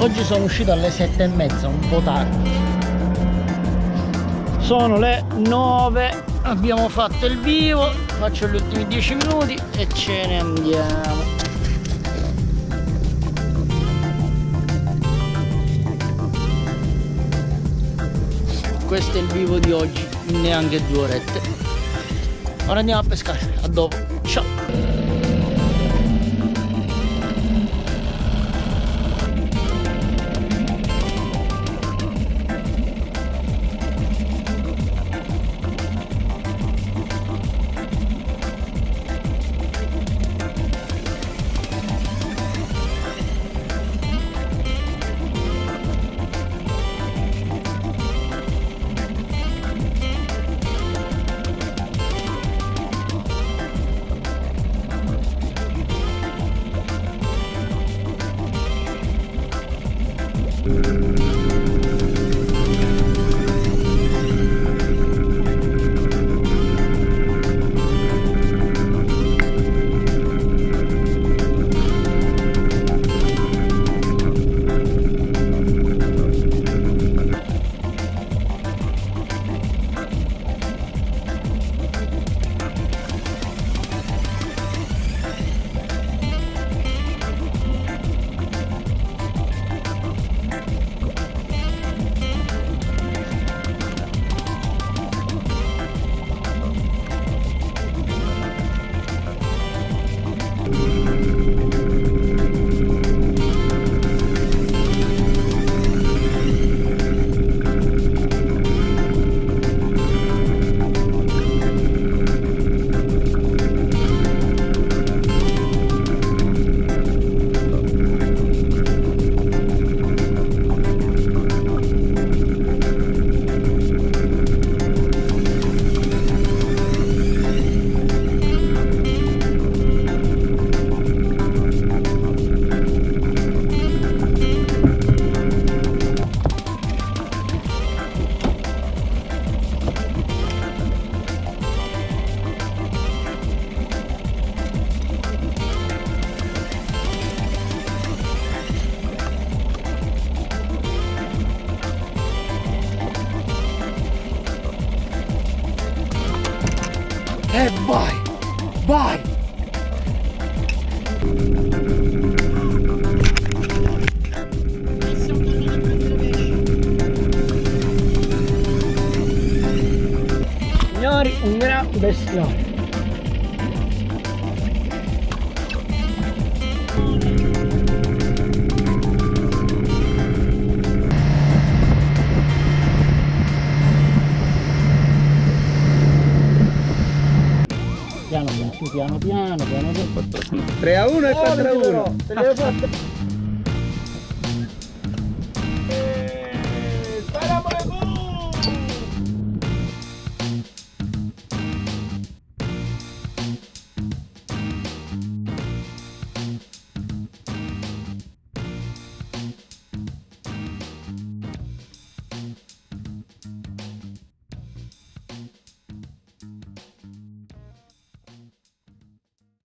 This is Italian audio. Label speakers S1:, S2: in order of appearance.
S1: oggi sono uscito alle sette e mezza un po' tardi. Sono le 9 abbiamo fatto il vivo faccio gli ultimi 10 minuti e ce ne andiamo. Questo è il vivo di oggi neanche due orette. Ora andiamo a pescare a dopo E eh, vai! Vai! Signori, un gran bestione! Piano piano piano piano.
S2: 3 a 1 e 4 a 1